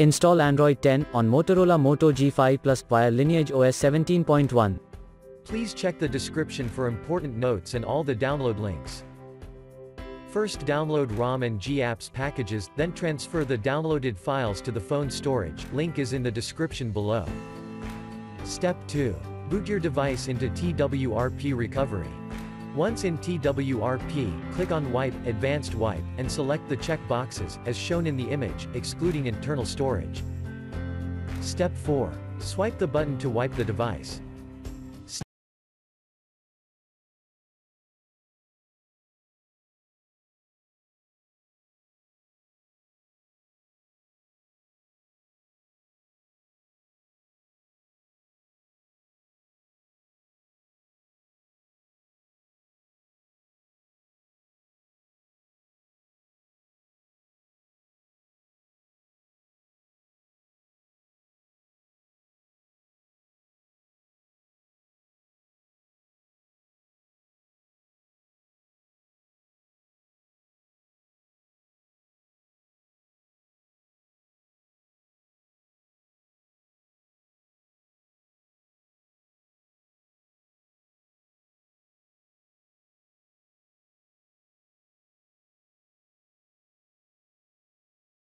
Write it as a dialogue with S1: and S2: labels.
S1: Install Android 10 on Motorola Moto G5 Plus via Lineage OS 17.1.
S2: Please check the description for important notes and all the download links. First download ROM and GApps packages, then transfer the downloaded files to the phone storage, link is in the description below. Step 2. Boot your device into TWRP recovery. Once in TWRP, click on Wipe, Advanced Wipe, and select the check boxes, as shown in the image, excluding internal storage. Step 4. Swipe the button to wipe the device.